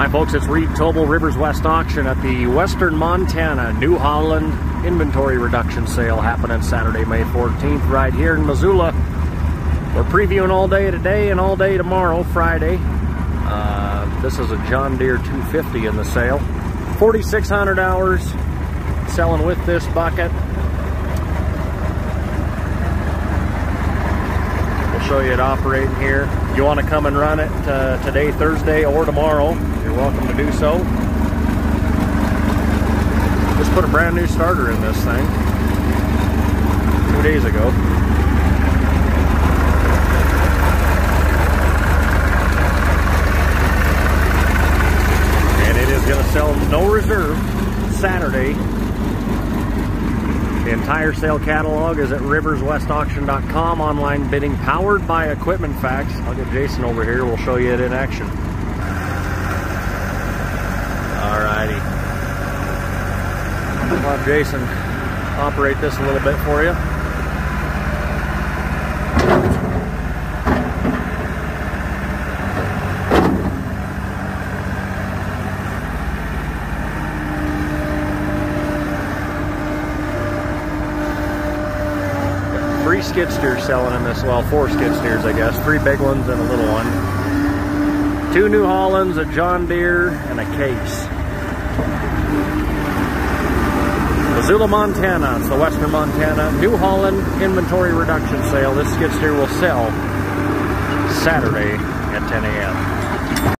Hi folks, it's Reed Tobel, Rivers West Auction at the Western Montana New Holland inventory reduction sale happening Saturday, May 14th right here in Missoula. We're previewing all day today and all day tomorrow, Friday. Uh, this is a John Deere 250 in the sale. 4,600 hours selling with this bucket. Show you it operating here. If you want to come and run it uh, today, Thursday, or tomorrow, you're welcome to do so. Just put a brand new starter in this thing two days ago. And it is going to sell no reserve Saturday. The entire sale catalog is at riverswestauction.com. Online bidding powered by Equipment Facts. I'll get Jason over here. We'll show you it in action. Alrighty. I'll have Jason operate this a little bit for you. Three skid steers selling in this, well, four skid steers, I guess. Three big ones and a little one. Two New Hollands, a John Deere, and a case. Missoula, Montana. It's the Western Montana New Holland inventory reduction sale. This skid steer will sell Saturday at 10 a.m.